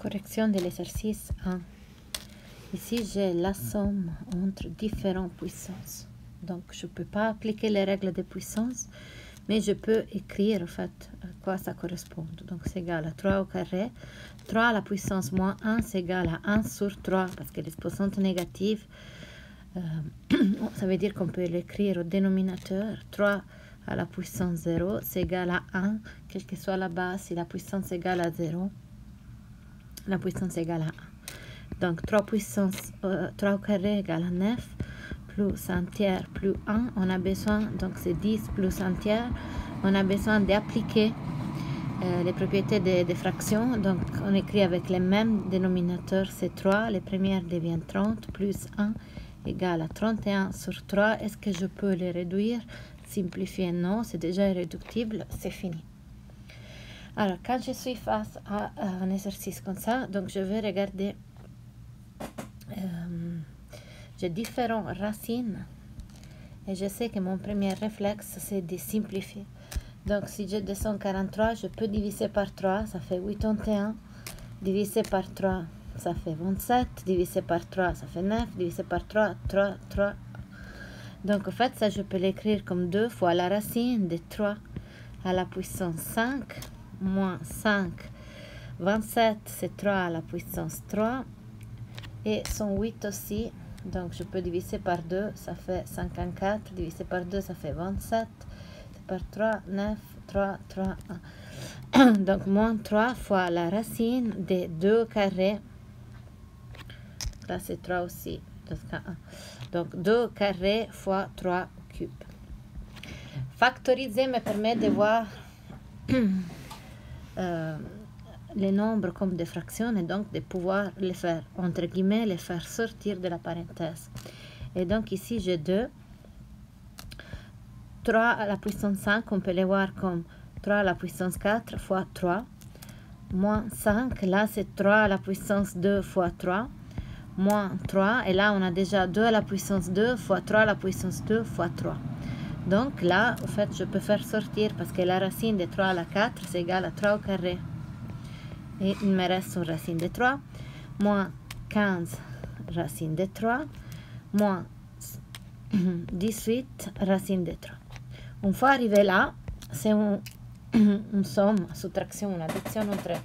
Correction de l'exercice 1. Ici, j'ai la somme entre différentes puissances. Donc, je ne peux pas appliquer les règles de puissance, mais je peux écrire en fait à quoi ça correspond. Donc, c'est égal à 3 au carré. 3 à la puissance moins 1, c'est égal à 1 sur 3, parce que l'exposante négative, euh, ça veut dire qu'on peut l'écrire au dénominateur. 3 à la puissance 0, c'est égal à 1, quelle que soit la base, si la puissance est égale à 0 la puissance égale à 1. Donc 3 puissance 3 euh, au carré égale à 9 plus un tiers plus 1. On a besoin, donc c'est 10 plus un tiers. On a besoin d'appliquer euh, les propriétés des, fractions. Donc on écrit avec les mêmes dénominateurs, c'est 3. Les premières deviennent 30 plus 1 égale à 31 sur 3. Est-ce que je peux les réduire? Simplifier, non, c'est déjà irréductible, c'est fini. Alors, quand je suis face à un exercice comme ça, donc je vais regarder, euh, j'ai différentes racines et je sais que mon premier réflexe, c'est de simplifier. Donc, si je descends 43, je peux diviser par 3, ça fait 81. Diviser par 3, ça fait 27. Diviser par 3, ça fait 9. Diviser par 3, 3, 3. Donc, en fait, ça, je peux l'écrire comme 2 fois la racine de 3 à la puissance 5 moins 5. 27, c'est 3 à la puissance 3. Et 108 aussi. Donc, je peux diviser par 2, ça fait 54. Diviser par 2, ça fait 27. Par 3, 9, 3, 3, 1. Donc, moins 3 fois la racine de 2 carrés. Là, c'est 3 aussi. Donc, 2 carrés fois 3 cubes. Factoriser me permet de voir Euh, les nombres comme des fractions et donc de pouvoir les faire, entre guillemets, les faire sortir de la parenthèse. Et donc ici, j'ai 2. 3 à la puissance 5, on peut les voir comme 3 à la puissance 4 fois 3. Moins 5, là c'est 3 à la puissance 2 fois 3. Moins 3, et là on a déjà 2 à la puissance 2 fois 3 à la puissance 2 fois 3. Donc là, en fait, je peux faire sortir parce que la racine de 3 à la 4, c'est égal à 3 au carré. Et il me reste une racine de 3, moins 15 racine de 3, moins 18 racine de 3. Une fois arrivé là, c'est une, une, somme, soustraction, une addition entre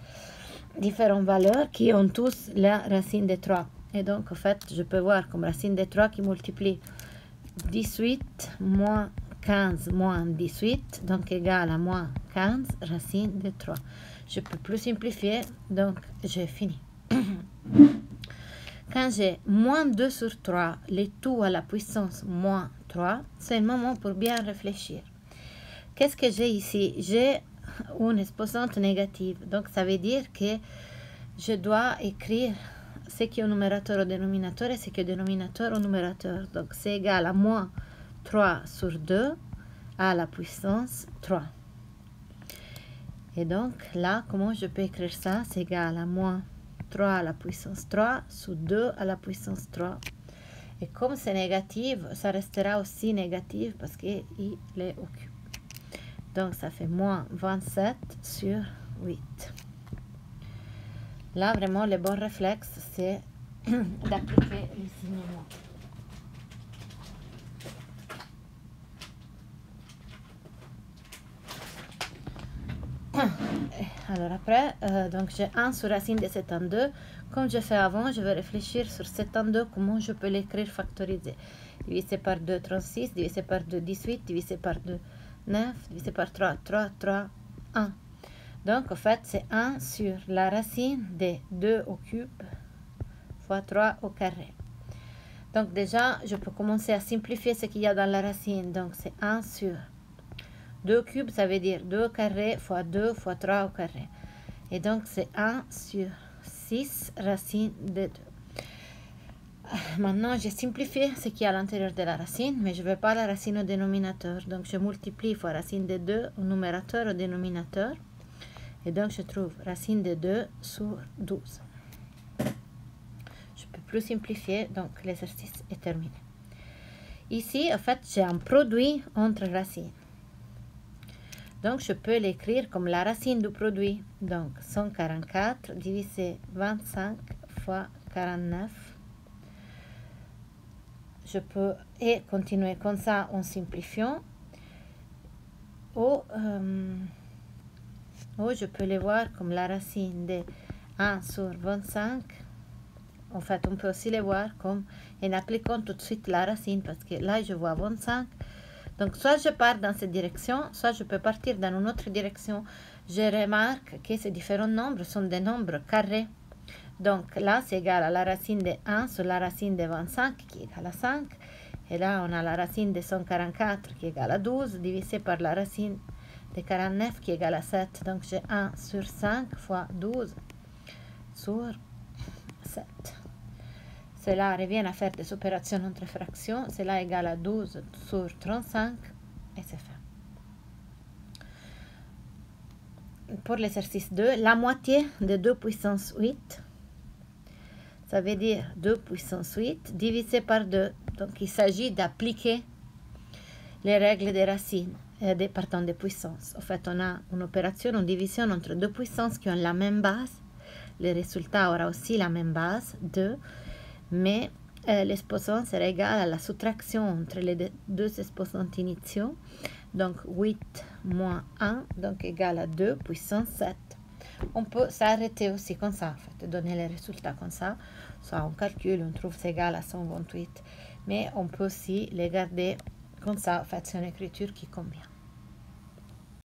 différentes valeurs qui ont tous la racine de 3. Et donc, en fait, je peux voir comme racine de 3 qui multiplie 18 moins 15 moins 18, donc égal à moins 15 racine de 3. Je peux plus simplifier, donc j'ai fini. Quand j'ai moins 2 sur 3, les tout à la puissance moins 3, c'est le moment pour bien réfléchir. Qu'est-ce que j'ai ici? J'ai une exposante négative. Donc ça veut dire que je dois écrire ce qui est au numérateur au dénominateur et ce qui est au dénominateur au numérateur. Donc c'est égal à moins 3 sur 2 à la puissance 3. Et donc là, comment je peux écrire ça? C'est égal à moins 3 à la puissance 3 sous 2 à la puissance 3. Et comme c'est négatif, ça restera aussi négatif parce qu'il est au cube. Donc ça fait moins 27 sur 8. Là, vraiment, le bon réflexe, c'est d'appliquer le signalement. Alors après, euh, donc j'ai 1 sur racine de 72. Comme j'ai fait avant, je vais réfléchir sur 72, comment je peux l'écrire factorisé. Divisé par 2, 36, divisé par 2, 18, divisé par 2, 9, divisé par 3, 3, 3, 1. Donc en fait, c'est 1 sur la racine de 2 au cube fois 3 au carré. Donc déjà, je peux commencer à simplifier ce qu'il y a dans la racine. Donc c'est 1 sur 2 cubes, ça veut dire 2 carrés fois 2 fois 3 au carré. Et donc, c'est 1 sur 6 racine de 2. Maintenant, j'ai simplifié ce qui est à l'intérieur de la racine, mais je ne veux pas la racine au dénominateur. Donc, je multiplie fois racine de 2 au numérateur au dénominateur. Et donc, je trouve racine de 2 sur 12. Je peux plus simplifier, donc l'exercice est terminé. Ici, en fait, j'ai un produit entre racines. Donc, je peux l'écrire comme la racine du produit. Donc, 144 divisé 25 fois 49. Je peux et continuer comme ça en simplifiant. Ou, euh, ou je peux les voir comme la racine de 1 sur 25. En fait, on peut aussi les voir comme en appliquant tout de suite la racine parce que là, je vois 25 donc, soit je pars dans cette direction, soit je peux partir dans une autre direction. Je remarque que ces différents nombres sont des nombres carrés. Donc, là, c'est égal à la racine de 1 sur la racine de 25 qui est égale à 5. Et là, on a la racine de 144 qui est égale à 12 divisé par la racine de 49 qui est égale à 7. Donc, j'ai 1 sur 5 fois 12 sur 7. Cela revient à faire des opérations entre fractions. Cela est égal à 12 sur 35 et c'est fait. Pour l'exercice 2, la moitié de 2 puissance 8, ça veut dire 2 puissance 8 divisé par 2. Donc il s'agit d'appliquer les règles des racines, euh, des, pardon, des puissances. En fait, on a une opération, une division entre deux puissances qui ont la même base. Le résultat aura aussi la même base, 2 mais euh, l'exposant sera égal à la soustraction entre les deux exposants initiaux, donc 8 moins 1, donc égal à 2 puissance 7. On peut s'arrêter aussi comme ça, en fait, donner les résultats comme ça. Soit on calcule, on trouve c'est égal à 128, mais on peut aussi les garder comme ça, en fait, c'est une écriture qui convient.